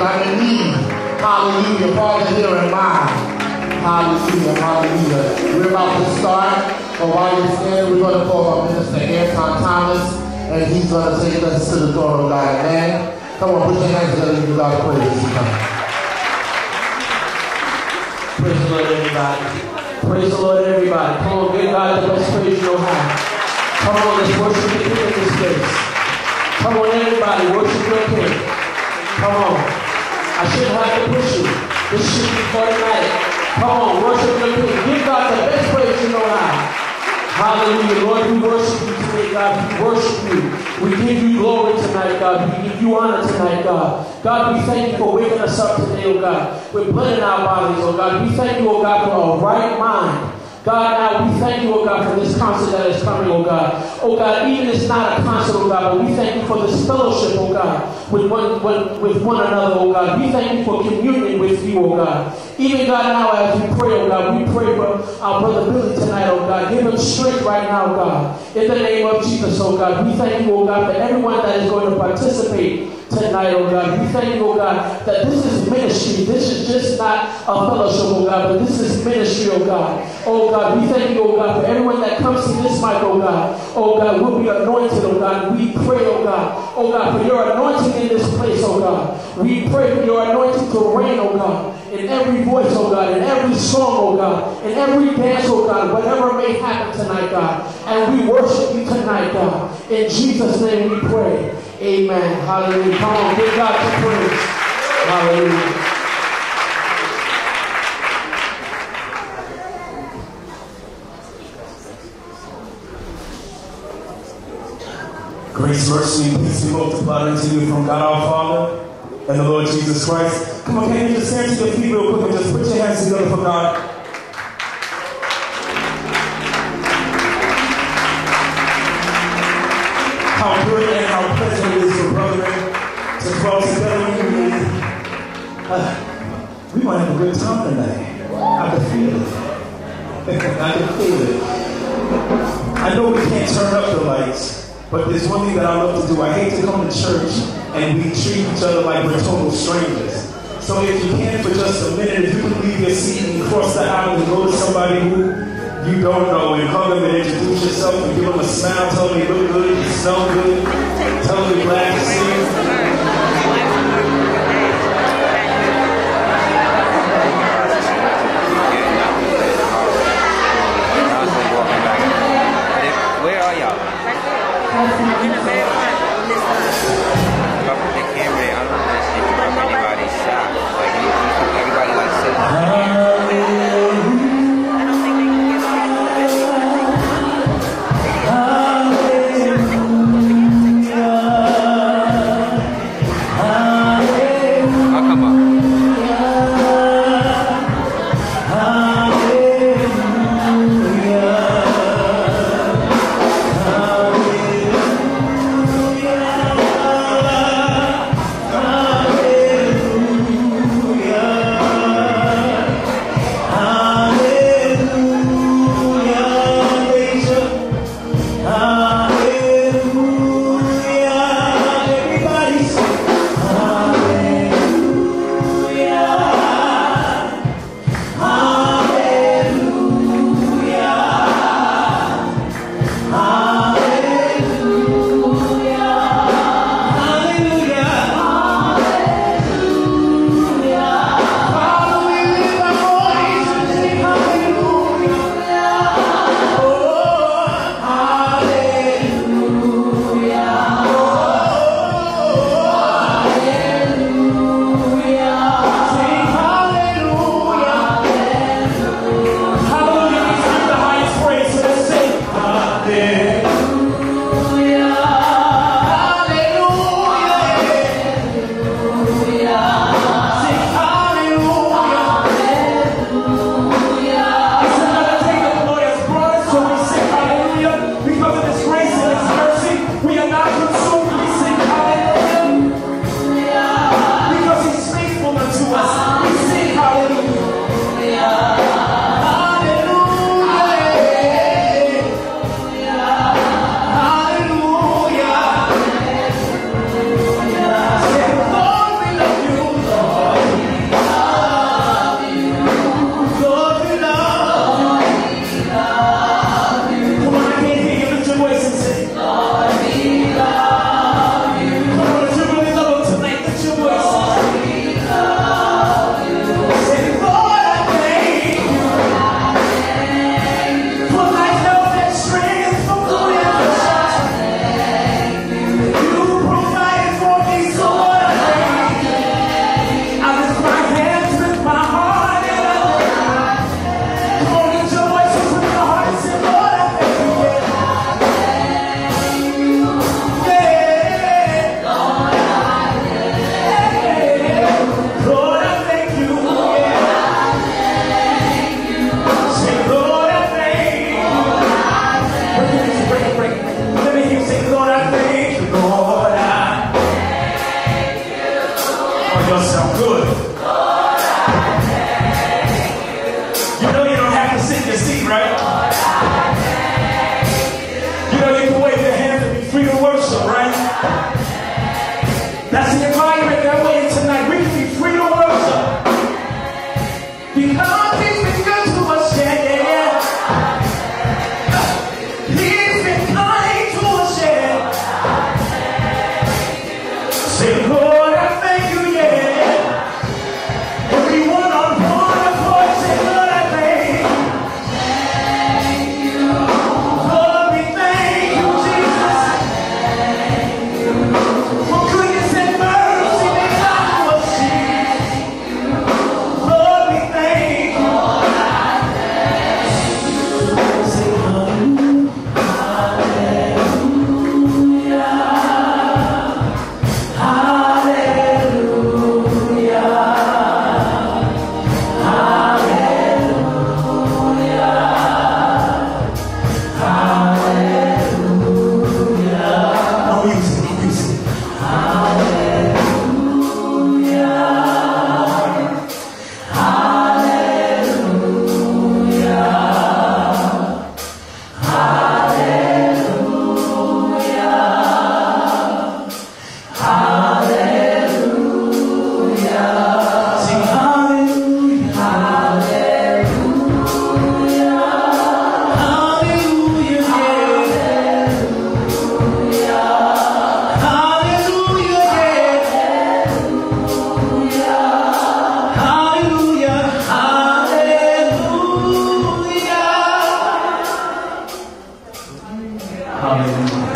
I'm in need. Hallelujah. Father, here I. Hallelujah, hallelujah. We're about to start, but while you're standing, we're going to call our Minister Anton Thomas, and he's going to take us to the throne of God. Amen. Come on, put your hands together and give God praise. Praise the Lord, everybody. Praise the Lord, everybody. Come on, give God the best praise you know. Come on, let's worship the King in this place. Come on, everybody, worship your King. Come on. Have to push you. This should be automatic. Come on, worship your King. Give God the best praise you know how. Hallelujah. Lord, we worship you today, God. We worship you. We give you glory tonight, God. We give you honor tonight, God. God, we thank you for waking us up today, oh God. Blood in our bodies, oh God. We thank you, oh God, for a right mind. God, now we thank you, oh God, for this concert that is coming, oh God. Oh God, even it's not a concert, oh God, but we thank you for this fellowship, oh God, with one, one, with one another, oh God. We thank you for communion with you, oh God. Even God, now as we pray, oh God, we pray for our brother Billy tonight, oh God. Give him strength right now, God. In the name of Jesus, oh God. We thank you, oh God, for everyone that is going to participate tonight, oh God. We thank you, oh God, that this is ministry. This is just not a fellowship, oh God, but this is ministry, oh God. Oh God, we thank you, oh God, for everyone that comes to this mic, oh God. Oh God, we'll be anointed, oh God. We pray, oh God. Oh God, for your anointing in this place, oh God. We pray for your anointing to reign, oh God in every voice, oh God, in every song, oh God, in every dance, oh God, whatever may happen tonight, God. And we worship you tonight, God. In Jesus' name we pray. Amen. Hallelujah. Come on, give God some praise. Hallelujah. Grace, mercy, and peace be multiplied unto you from God our Father and the Lord Jesus Christ. Come on, can you just stand to your feet real quick and just put your hands together for God? How good might have a good time tonight. I can feel it. I can feel it. I know we can't turn up the lights, but there's one thing that I love to do. I hate to come to church and we treat each other like we're total strangers. So if you can for just a minute, if you can leave your seat and cross the aisle and go to somebody who you don't know and hug them and introduce yourself and give them a smile, tell them you look good, you smell good, tell them you're glad to see you. That's in your mind. 好，没。